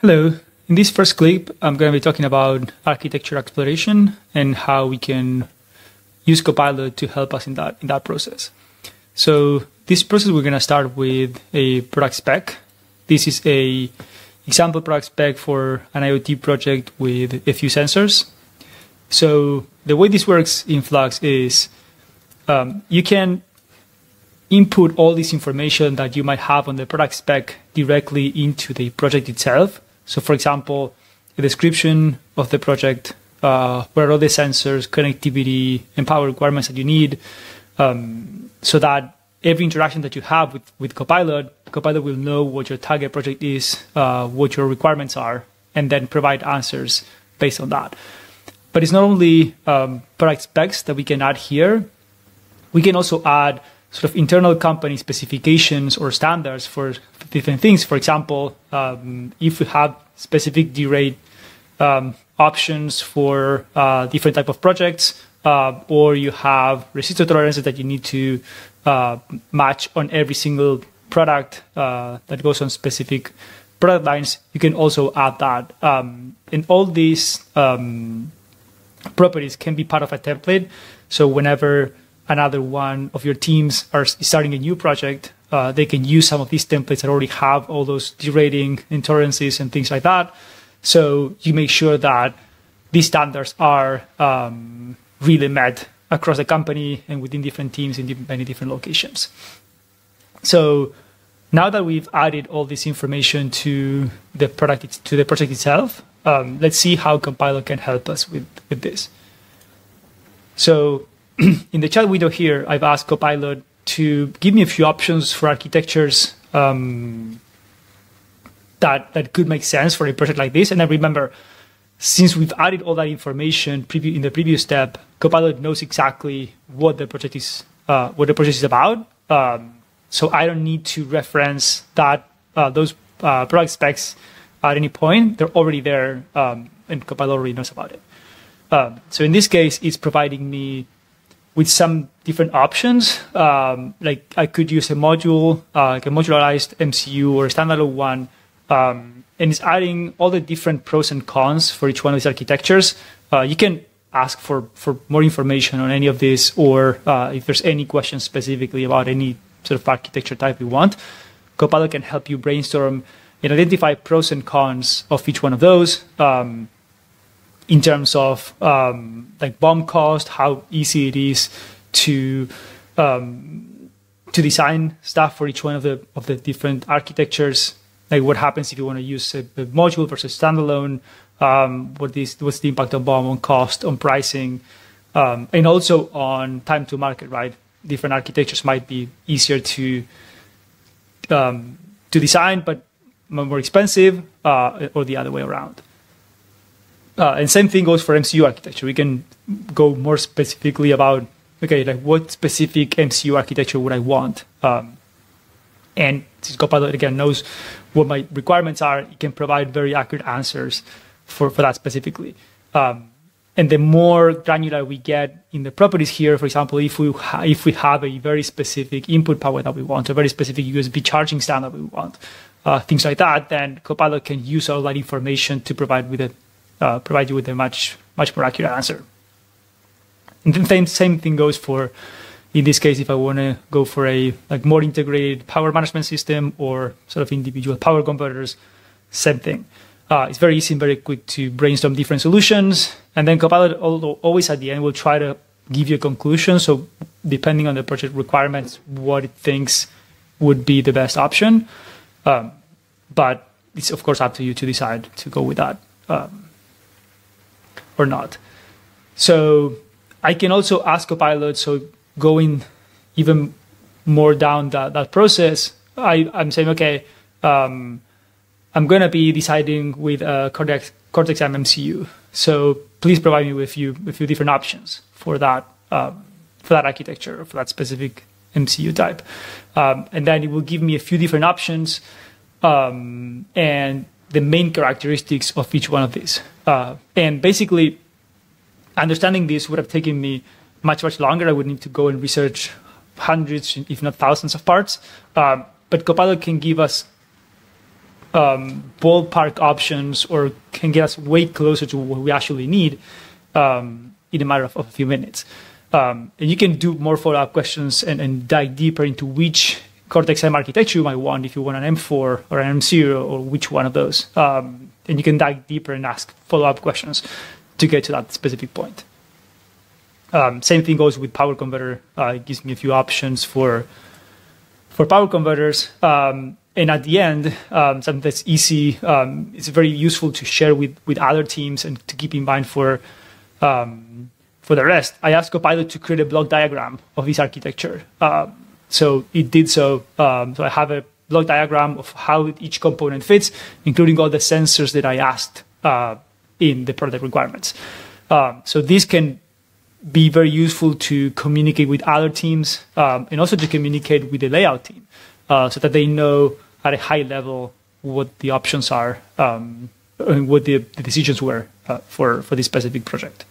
Hello. In this first clip, I'm going to be talking about architecture exploration and how we can use Copilot to help us in that in that process. So this process, we're going to start with a product spec. This is a example product spec for an IoT project with a few sensors. So the way this works in Flux is um, you can input all this information that you might have on the product spec directly into the project itself. So, for example, a description of the project, uh, where are all the sensors, connectivity, and power requirements that you need, um, so that every interaction that you have with, with Copilot, Copilot will know what your target project is, uh, what your requirements are, and then provide answers based on that. But it's not only um, product specs that we can add here. We can also add sort of internal company specifications or standards for different things. For example, um, if we have specific derate um, options for uh, different type of projects, uh, or you have resistor tolerances that you need to uh, match on every single product uh, that goes on specific product lines, you can also add that. Um, and all these um, properties can be part of a template. So whenever another one of your teams are starting a new project, uh, they can use some of these templates that already have all those derating intolerances and things like that. So you make sure that these standards are um, really met across the company and within different teams in many different locations. So now that we've added all this information to the product to the project itself, um, let's see how Copilot can help us with, with this. So in the chat window here, I've asked Copilot to give me a few options for architectures um, that that could make sense for a project like this. And I remember, since we've added all that information in the previous step, Copilot knows exactly what the project is uh, what the project is about. Um, so I don't need to reference that uh, those uh, product specs at any point. They're already there, um, and Copilot already knows about it. Um, so in this case, it's providing me with some different options. Um, like I could use a module, uh, like a modularized MCU or a standalone one, um, and it's adding all the different pros and cons for each one of these architectures. Uh, you can ask for, for more information on any of this, or uh, if there's any questions specifically about any sort of architecture type you want, Copilot can help you brainstorm and identify pros and cons of each one of those. Um, in terms of um, like BOM cost, how easy it is to um, to design stuff for each one of the of the different architectures. Like what happens if you want to use a, a module versus standalone? Um, what is what's the impact on BOM on cost, on pricing, um, and also on time to market? Right, different architectures might be easier to um, to design, but more expensive, uh, or the other way around. Uh, and same thing goes for MCU architecture. We can go more specifically about okay, like what specific MCU architecture would I want? Um, and since Copilot again knows what my requirements are, it can provide very accurate answers for, for that specifically. Um, and the more granular we get in the properties here, for example, if we if we have a very specific input power that we want, a very specific USB charging stand that we want, uh, things like that, then Copilot can use all that information to provide with a uh, provide you with a much much more accurate answer. And the same same thing goes for, in this case, if I want to go for a like more integrated power management system or sort of individual power converters, same thing. Uh, it's very easy and very quick to brainstorm different solutions, and then Copilot always at the end will try to give you a conclusion. So depending on the project requirements, what it thinks would be the best option. Um, but it's of course up to you to decide to go with that. Um, or not. So I can also ask Copilot, so going even more down that, that process, I, I'm saying, okay, um, I'm going to be deciding with a Cortex, Cortex M MCU. So please provide me with a few, a few different options for that, um, for that architecture, for that specific MCU type. Um, and then it will give me a few different options um, and the main characteristics of each one of these. Uh, and basically, understanding this would have taken me much, much longer. I would need to go and research hundreds, if not thousands of parts. Um, but Copilot can give us um, ballpark options or can get us way closer to what we actually need um, in a matter of, of, a few minutes. Um, and you can do more follow-up questions and, and, dive deeper into which Cortex-M architecture you might want, if you want an M4 or an M0 or which one of those. Um, and you can dive deeper and ask follow-up questions to get to that specific point. Um, same thing goes with power converter. Uh, it gives me a few options for for power converters. Um, and at the end, um, something that's easy, um, it's very useful to share with, with other teams and to keep in mind for um, for the rest. I asked Copilot to create a block diagram of this architecture. Um, so it did so. Um, so I have a block diagram of how each component fits, including all the sensors that I asked uh, in the product requirements. Um, so this can be very useful to communicate with other teams and also to communicate with the layout team uh, so that they know at a high level what the options are um, and what the, the decisions were uh, for, for this specific project.